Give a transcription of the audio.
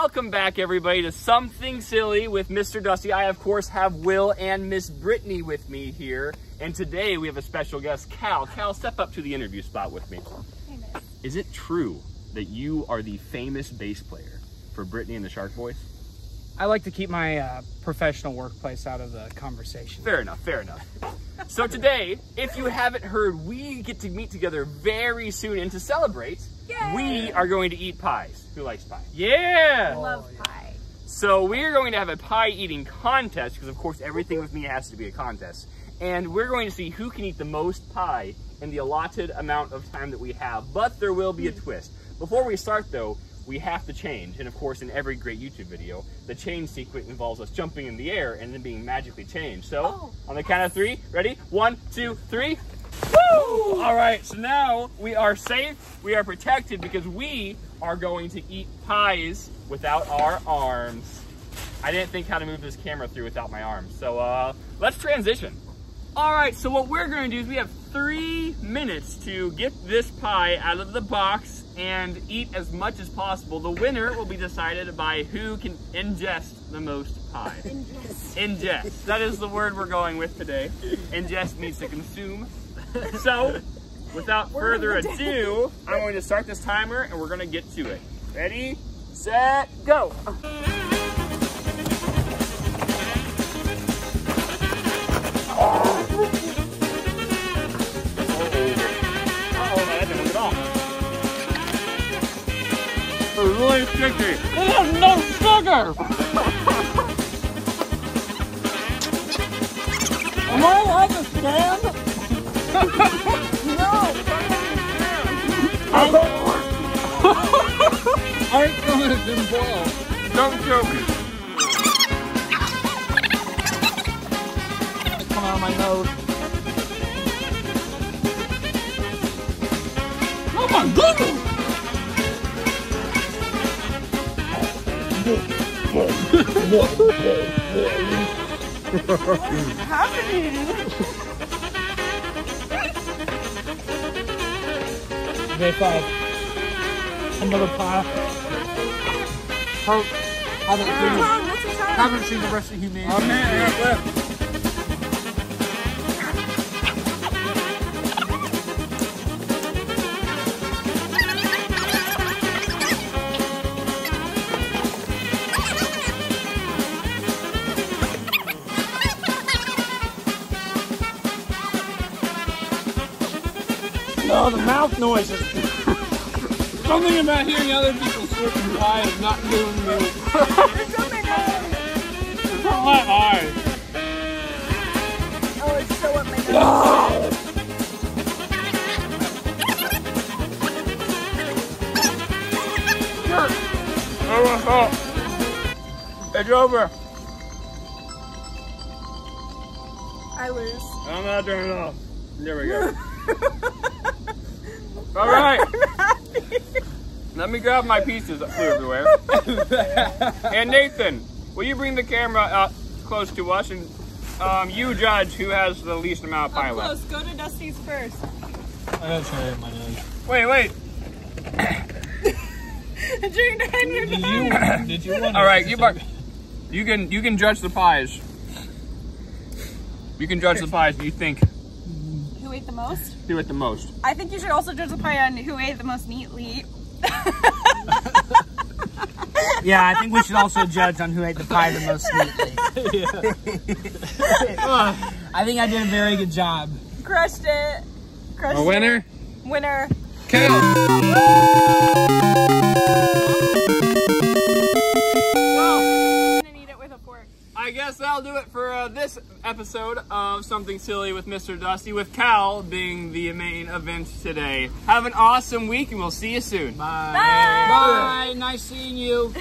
welcome back everybody to Something Silly with Mr. Dusty. I of course have Will and Miss Brittany with me here. And today we have a special guest, Cal. Cal, step up to the interview spot with me. Is it true that you are the famous bass player for Brittany and the Shark Boys? I like to keep my uh, professional workplace out of the conversation. Fair enough, fair enough. So today, if you haven't heard, we get to meet together very soon and to celebrate, Yay! we are going to eat pies. Who likes pie? I Yeah! love pie. So we're going to have a pie eating contest because of course everything with me has to be a contest. And we're going to see who can eat the most pie in the allotted amount of time that we have. But there will be a hmm. twist. Before we start though, we have to change. And of course in every great YouTube video, the change sequence involves us jumping in the air and then being magically changed. So Oh. on the count of three, ready? One, two, three. Woo! All right, so now we are safe, we are protected because we are going to eat pies without our arms. I didn't think how to move this camera through without my arms. So uh, let's transition. All right, so what we're gonna do is we have three minutes to get this pie out of the box and eat as much as possible. The winner will be decided by who can ingest the most pie. Ingest. That is the word we're going with today. Ingest means to consume. So, without further ado, I'm going to start this timer and we're going to get to it. Ready, set, go. Uh-oh, that didn't look at all. It's really sticky. There's no sugar. Am I allowed to stand? No. I ain't throwing it in blow. Don't joke. Come out of my nose. Oh my goodness! Day five. Another pie. Hope. Haven't seen, the time? haven't seen the rest of humanity. No, the mouth noises. Something about hearing other people slurping pie is not doing me. There's something wrong. It's on my eyes. Oh, it's so up my nose. Oh. It's over. I lose. I'm not turning it off. There we go. All right. Let me grab my pieces that flew everywhere. and Nathan, will you bring the camera up close to us and um, you judge who has the least amount of pie Up left? close. Go to Dusty's first. I got cherry in my nose. Wait, wait. Drink down your Did nose. you? Did you want? All right, you buck. You can you can judge the pies. You can judge the pies. Do you think Who ate the most? who ate the most? I think you should also judge the pie on who ate the most neatly. Yeah, I think we should also judge on who ate the pie the most neatly. I think I did a very good job. Crushed it. Crushed A winner. It. Winner. Well, episode of Something Silly with Mr. Dusty, with Cal being the main event today. Have an awesome week, and we'll see you soon. Bye. Bye. Bye. Nice seeing you.